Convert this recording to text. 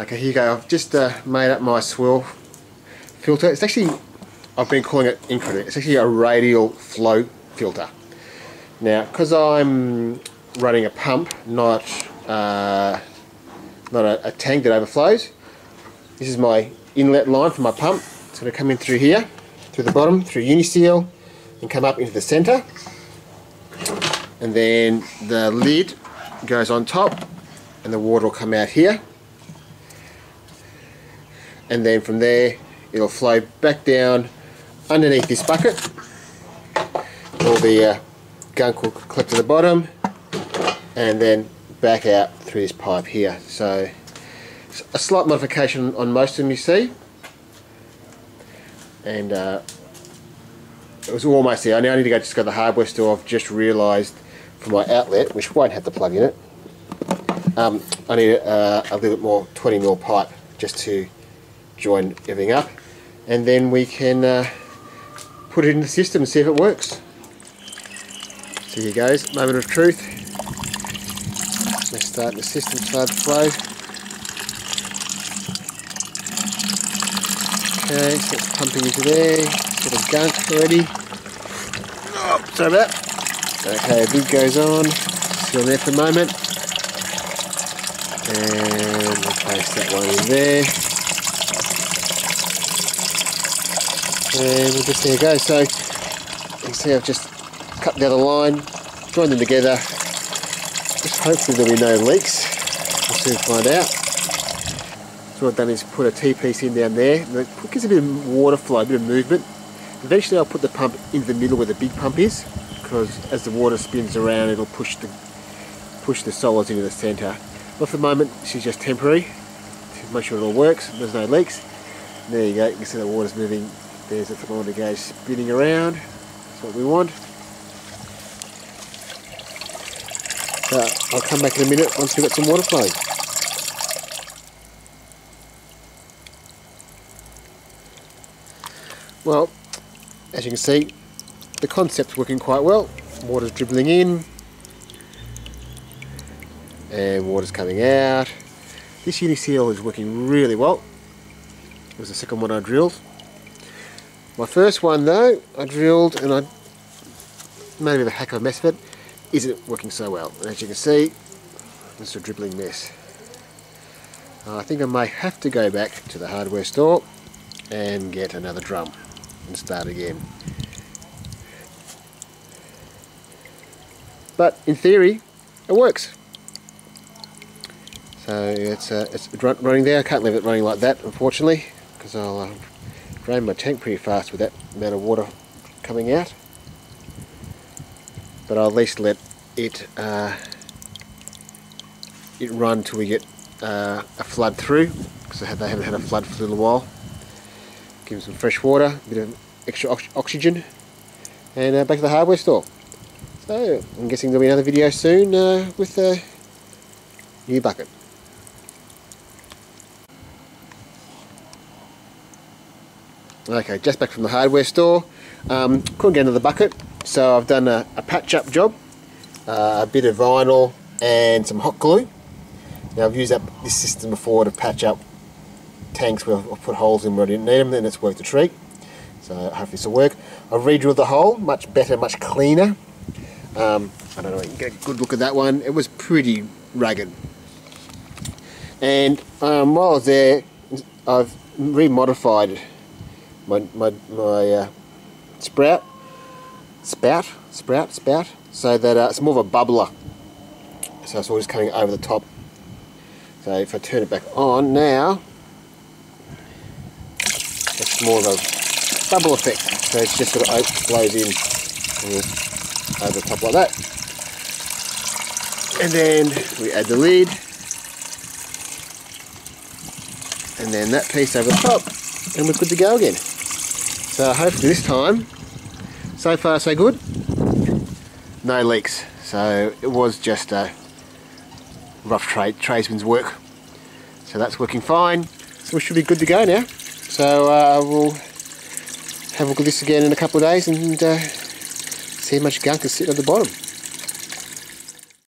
Okay, here you go. I've just uh, made up my swirl filter. It's actually, I've been calling it incorrectly. It's actually a radial flow filter. Now, because I'm running a pump, not uh, not a, a, tank that overflows, this is my inlet line for my pump. It's going to come in through here, through the bottom, through Uniseal, and come up into the centre. And then the lid goes on top, and the water will come out here and then from there it'll flow back down underneath this bucket all the uh, gunk will collect to the bottom and then back out through this pipe here so a slight modification on most of them you see and uh, it was almost there. I now need to go just go to the hardware store. I've just realised for my outlet, which won't have the plug in it, um, I need uh, a little bit more 20mm pipe just to join everything up and then we can uh, put it in the system and see if it works. So here goes, moment of truth. Let's start the system, start the flow. Okay, so it's pumping into there, sort of gunk already. Oh, sorry about that. Okay, lid goes on, still there for a moment. And we'll place that one in there. And we'll just it goes. So you can see I've just cut the other line, joined them together. Just hopefully there'll be no leaks. We'll soon find out. So what I've done is put a T-piece in down there. It gives a bit of water flow, a bit of movement. Eventually I'll put the pump in the middle where the big pump is because as the water spins around it'll push the push the solids into the centre. But for the moment she's just temporary to make sure it all works, there's no leaks. And there you go, you can see the water's moving there's the thermometer gauge spinning around. That's what we want. So I'll come back in a minute once we've got some water flow. Well, as you can see, the concept's working quite well. Water's dribbling in, and water's coming out. This Uniseal is working really well. It was the second one I drilled. My first one though, I drilled and I made a bit of a heck of a mess of it, isn't working so well. And as you can see, it's a dribbling mess. Uh, I think I may have to go back to the hardware store and get another drum and start again. But in theory, it works. So it's, uh, it's running there. I can't leave it running like that, unfortunately, because I'll uh, drain my tank pretty fast with that amount of water coming out. But I'll at least let it uh, it run till we get uh, a flood through because they haven't had a flood for a little while. Give them some fresh water a bit of extra ox oxygen and uh, back to the hardware store. So I'm guessing there'll be another video soon uh, with a new bucket Okay, just back from the hardware store. Um, couldn't get into the bucket, so I've done a, a patch up job, uh, a bit of vinyl and some hot glue. Now I've used up this system before to patch up tanks where I've put holes in where I didn't need them and it's worked a treat. So hopefully this will work. I've re-drilled the hole, much better, much cleaner. Um, I don't know, you can get a good look at that one. It was pretty rugged. And um, while I was there, I've remodified my my my uh, sprout, spout, sprout, spout, so that uh, it's more of a bubbler. So it's just coming over the top. So if I turn it back on now, it's more of a bubble effect. So it's just sort of flows in over the top like that. And then we add the lid. And then that piece over the top. And we're good to go again. So hopefully this time, so far so good, no leaks. So it was just a rough trade, tradesman's work. So that's working fine. So we should be good to go now. So uh, we'll have a look at this again in a couple of days and uh, see how much gunk is sitting at the bottom.